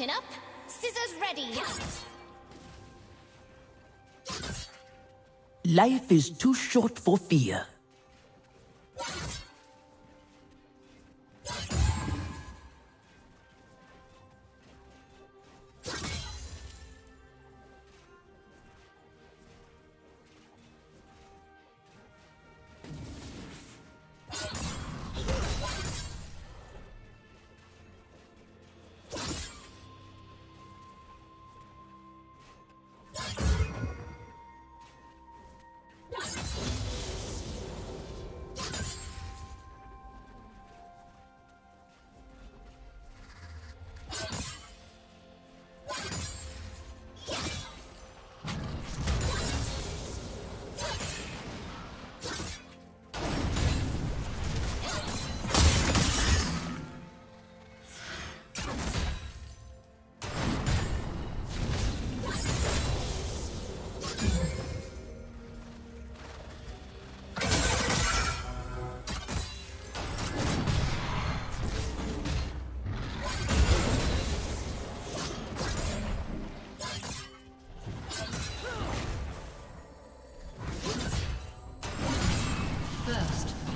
Chin up, scissors ready. Life is too short for fear.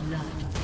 Blood.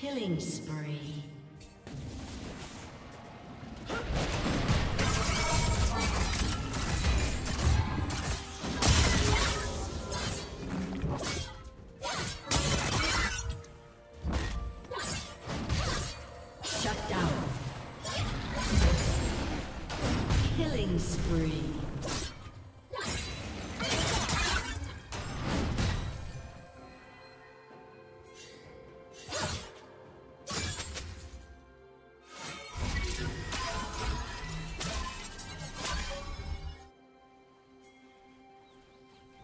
Killing spree.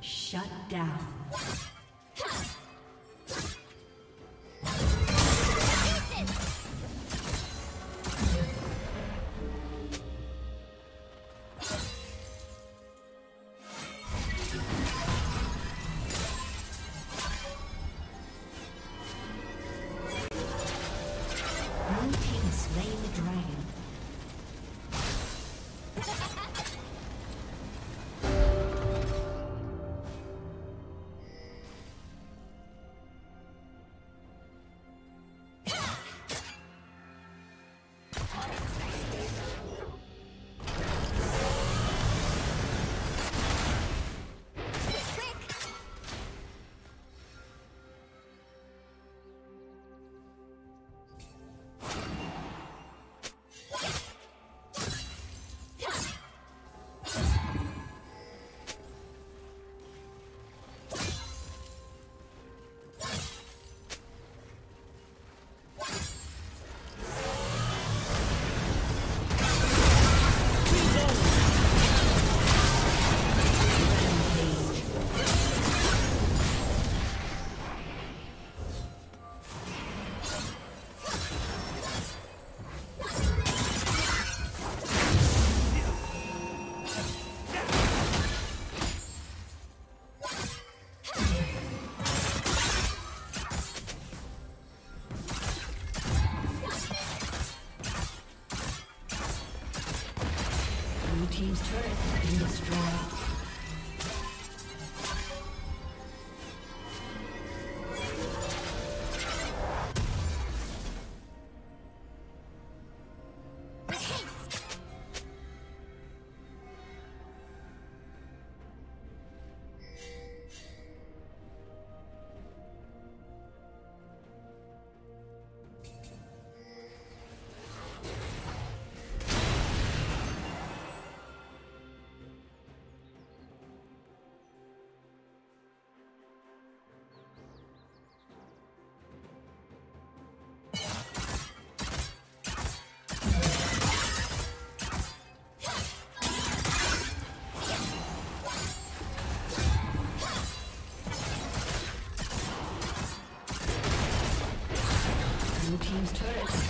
Shut down. team's turrets.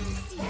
Let's see.